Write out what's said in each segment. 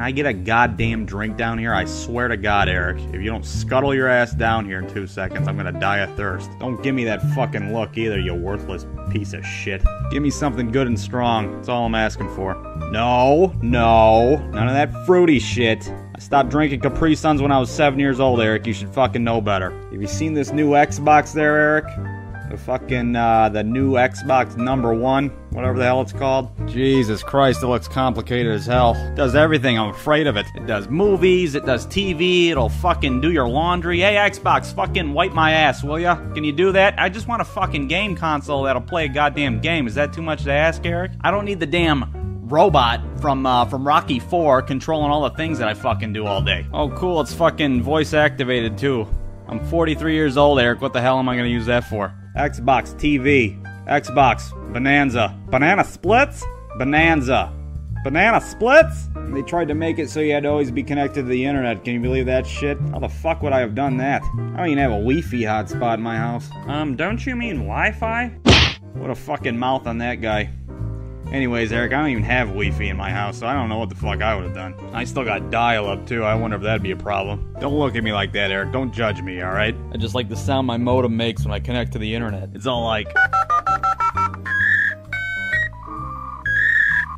I get a goddamn drink down here? I swear to God, Eric, if you don't scuttle your ass down here in two seconds, I'm gonna die of thirst. Don't give me that fucking look either, you worthless piece of shit. Give me something good and strong. That's all I'm asking for. No, no, none of that fruity shit. I stopped drinking Capri Suns when I was seven years old, Eric. You should fucking know better. Have you seen this new Xbox there, Eric? The fucking, uh, the new Xbox number one, whatever the hell it's called. Jesus Christ, it looks complicated as hell. It does everything, I'm afraid of it. It does movies, it does TV, it'll fucking do your laundry. Hey, Xbox, fucking wipe my ass, will ya? Can you do that? I just want a fucking game console that'll play a goddamn game. Is that too much to ask, Eric? I don't need the damn robot from uh, from Rocky 4 controlling all the things that I fucking do all day. Oh, cool, it's fucking voice activated too. I'm 43 years old, Eric. What the hell am I gonna use that for? Xbox TV, Xbox Bonanza, Banana Splits, Bonanza, Banana Splits. They tried to make it so you had to always be connected to the internet. Can you believe that shit? How the fuck would I have done that? I don't even have a Wi-Fi hotspot in my house. Um, don't you mean Wi-Fi? What a fucking mouth on that guy. Anyways, Eric, I don't even have Wi-Fi in my house, so I don't know what the fuck I would have done. I still got dial-up too. I wonder if that'd be a problem. Don't look at me like that, Eric. Don't judge me, all right? I just like the sound my modem makes when I connect to the internet. It's all like.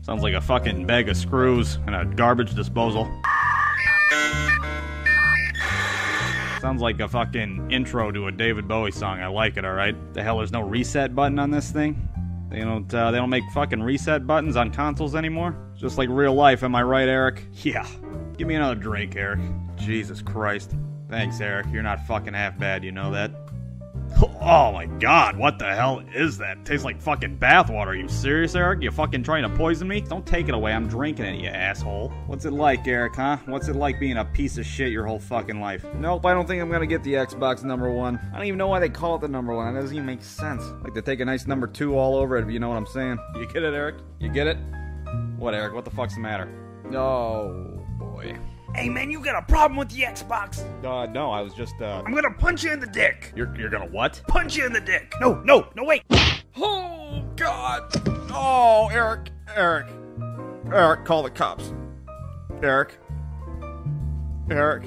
Sounds like a fucking bag of screws and a garbage disposal. Sounds like a fucking intro to a David Bowie song. I like it, alright? The hell, there's no reset button on this thing? They don't, uh, they don't make fucking reset buttons on consoles anymore? Just like real life, am I right, Eric? Yeah. Give me another drink, Eric. Jesus Christ. Thanks, Eric. You're not fucking half bad, you know that? Oh my god, what the hell is that? tastes like fucking bathwater. Are you serious, Eric? You fucking trying to poison me? Don't take it away. I'm drinking it, you asshole. What's it like, Eric, huh? What's it like being a piece of shit your whole fucking life? Nope, I don't think I'm gonna get the Xbox number one. I don't even know why they call it the number one. It doesn't even make sense. Like they take a nice number two all over it, if you know what I'm saying. You get it, Eric? You get it? What, Eric? What the fuck's the matter? Oh, boy. Hey man, you got a problem with the Xbox? Uh, no, I was just, uh... I'm gonna punch you in the dick. You're, you're gonna what? Punch you in the dick. No, no, no, wait. Oh, God. Oh, Eric, Eric. Eric, call the cops. Eric. Eric.